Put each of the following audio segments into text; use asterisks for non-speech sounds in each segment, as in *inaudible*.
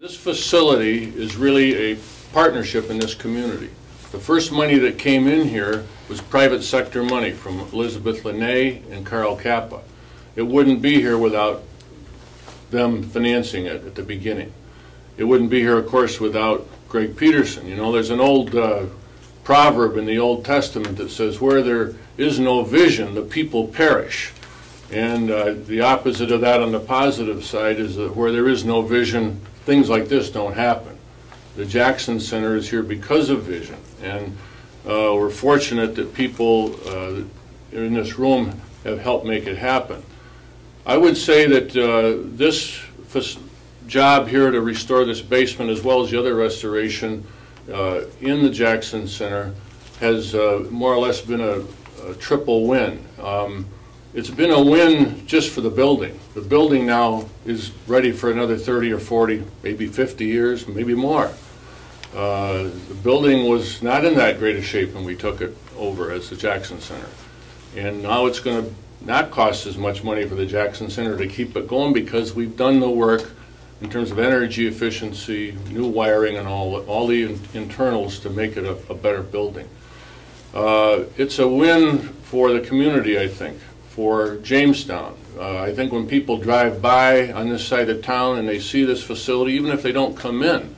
This facility is really a partnership in this community. The first money that came in here was private sector money from Elizabeth Lenna and Carl Cappa. It wouldn't be here without them financing it at the beginning. It wouldn't be here, of course, without Greg Peterson. You know, there's an old uh, proverb in the Old Testament that says, where there is no vision, the people perish. And uh, the opposite of that on the positive side is that where there is no vision, things like this don't happen. The Jackson Center is here because of vision. And uh, we're fortunate that people uh, in this room have helped make it happen. I would say that uh, this job here to restore this basement as well as the other restoration uh, in the Jackson Center has uh, more or less been a, a triple win. Um, it's been a win just for the building. The building now is ready for another 30 or 40, maybe 50 years, maybe more. Uh, the building was not in that great a shape when we took it over as the Jackson Center. And now it's going to not cost as much money for the Jackson Center to keep it going because we've done the work in terms of energy efficiency, new wiring and all, all the in internals to make it a, a better building. Uh, it's a win for the community, I think for Jamestown. Uh, I think when people drive by on this side of town and they see this facility, even if they don't come in,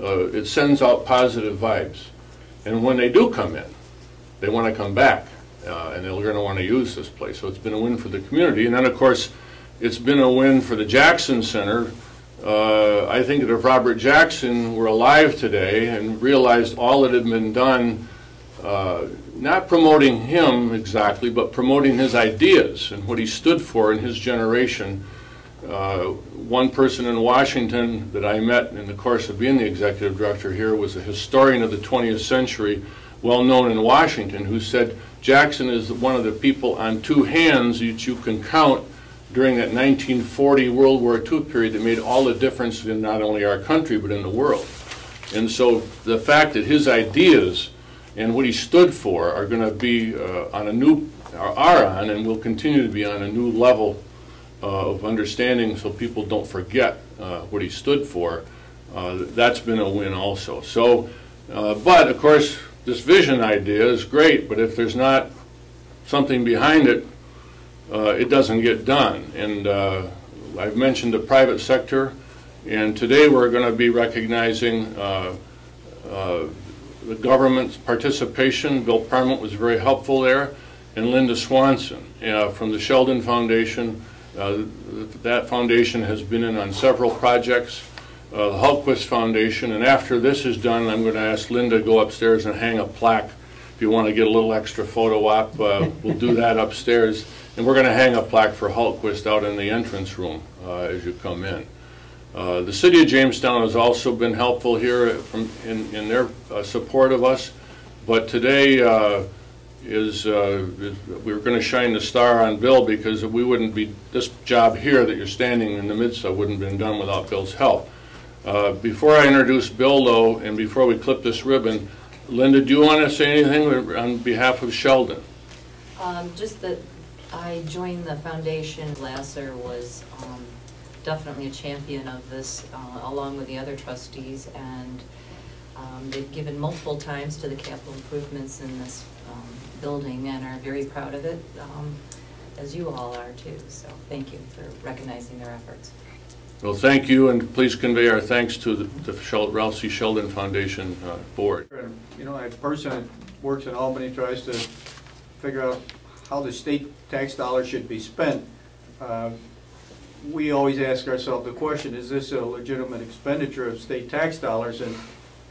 uh, it sends out positive vibes. And when they do come in, they want to come back uh, and they're going to want to use this place. So it's been a win for the community. And then, of course, it's been a win for the Jackson Center. Uh, I think that if Robert Jackson were alive today and realized all that had been done uh, not promoting him exactly, but promoting his ideas and what he stood for in his generation. Uh, one person in Washington that I met in the course of being the executive director here was a historian of the 20th century, well known in Washington, who said Jackson is one of the people on two hands that you can count during that 1940 World War II period that made all the difference in not only our country but in the world. And so the fact that his ideas and what he stood for are going to be uh, on a new, are on and will continue to be on a new level uh, of understanding so people don't forget uh, what he stood for. Uh, that's been a win also. So, uh, but of course, this vision idea is great, but if there's not something behind it, uh, it doesn't get done. And I've mentioned the private sector, and today we're going to be recognizing the government's participation. Bill Parment was very helpful there, and Linda Swanson uh, from the Sheldon Foundation. Uh, that foundation has been in on several projects. Uh, the Hultquist Foundation, and after this is done, I'm going to ask Linda to go upstairs and hang a plaque. If you want to get a little extra photo op, uh, we'll do that upstairs. And we're going to hang a plaque for Hultquist out in the entrance room uh, as you come in. Uh, the city of Jamestown has also been helpful here from, in, in their uh, support of us, but today uh, is, uh, is, we're going to shine the star on Bill because we wouldn't be, this job here that you're standing in the midst of wouldn't have been done without Bill's help. Uh, before I introduce Bill though, and before we clip this ribbon, Linda, do you want to say anything on behalf of Sheldon? Um, just that I joined the foundation. Lasser was um, definitely a champion of this, uh, along with the other trustees, and um, they've given multiple times to the capital improvements in this um, building and are very proud of it, um, as you all are too. So thank you for recognizing their efforts. Well, thank you, and please convey our thanks to the, the Ralph C. Sheldon Foundation uh, Board. You know, a person that works in Albany tries to figure out how the state tax dollars should be spent. Uh, we always ask ourselves the question, is this a legitimate expenditure of state tax dollars? And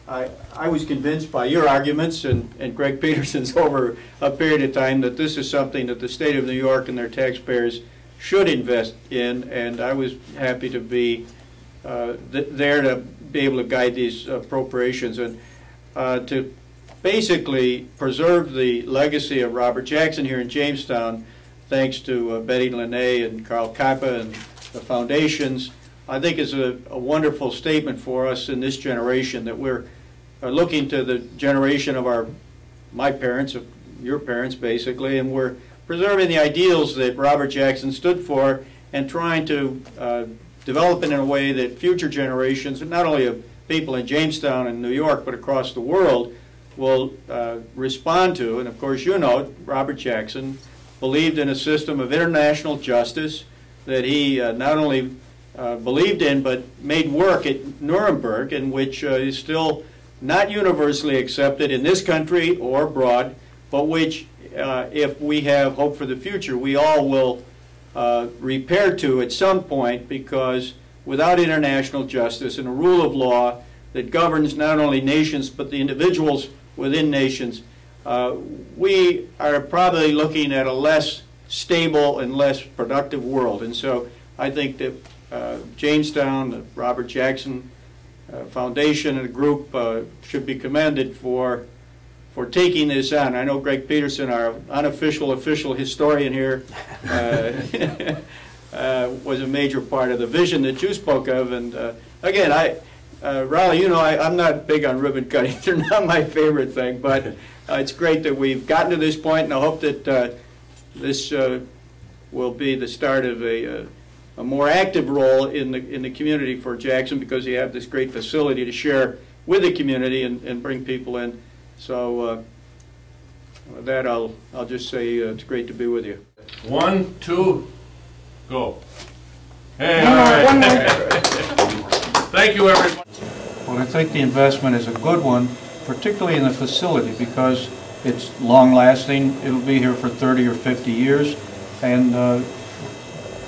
I, I was convinced by your arguments and, and Greg *laughs* Peterson's over a period of time that this is something that the state of New York and their taxpayers should invest in, and I was happy to be uh, th there to be able to guide these appropriations and uh, to basically preserve the legacy of Robert Jackson here in Jamestown, thanks to uh, Betty Lenna and Carl Cappa and the foundations, I think is a, a wonderful statement for us in this generation that we're looking to the generation of our, my parents, of your parents basically, and we're preserving the ideals that Robert Jackson stood for and trying to uh, develop it in a way that future generations, not only of people in Jamestown and New York, but across the world, will uh, respond to. And of course, you know, Robert Jackson believed in a system of international justice that he uh, not only uh, believed in, but made work at Nuremberg, in which uh, is still not universally accepted in this country or abroad, but which, uh, if we have hope for the future, we all will uh, repair to at some point, because without international justice and a rule of law that governs not only nations, but the individuals within nations, uh, we are probably looking at a less stable and less productive world. And so I think that uh, Jamestown, the Robert Jackson uh, Foundation and the group uh, should be commended for for taking this on. I know Greg Peterson, our unofficial official historian here, uh, *laughs* uh, was a major part of the vision that you spoke of. And uh, again, I, Raleigh, you know, I, I'm not big on ribbon cutting. *laughs* They're not my favorite thing, but it's great that we've gotten to this point, and I hope that this uh, will be the start of a, uh, a more active role in the, in the community for Jackson because you have this great facility to share with the community and, and bring people in. So uh, with that, I'll, I'll just say uh, it's great to be with you. One, two, go. Hey, all right. *laughs* Thank you, everyone. Well, I think the investment is a good one, particularly in the facility, because it's long-lasting. It'll be here for 30 or 50 years, and uh,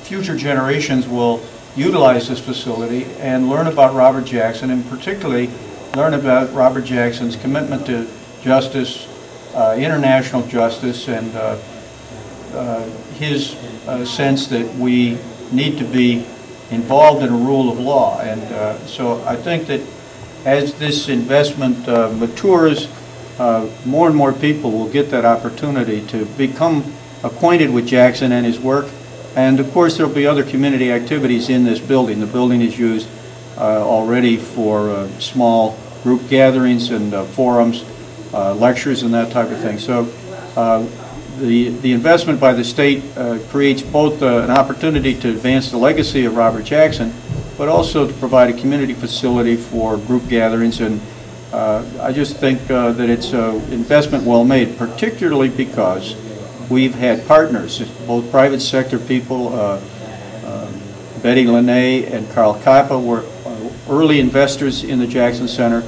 future generations will utilize this facility and learn about Robert Jackson, and particularly learn about Robert Jackson's commitment to justice, uh, international justice, and uh, uh, his uh, sense that we need to be involved in a rule of law. And uh, so I think that as this investment uh, matures, uh, more and more people will get that opportunity to become acquainted with Jackson and his work. And of course, there'll be other community activities in this building. The building is used uh, already for uh, small group gatherings and uh, forums, uh, lectures and that type of thing. So uh, the, the investment by the state creates both an opportunity to advance the legacy of Robert Jackson, but also to provide a community facility for group gatherings. And I just think uh, that it's an investment well made, particularly because we've had partners, both private sector people, uh, uh, Betty Lenna and Carl Cappa were uh, early investors in the Jackson Center,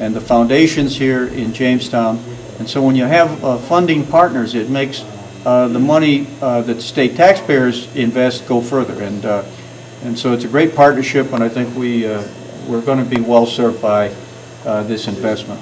and the foundations here in Jamestown and so when you have uh, funding partners, it makes uh, the money uh, that state taxpayers invest go further. And, uh, and so it's a great partnership, and I think we, uh, we're going to be well served by uh, Uh, this investment.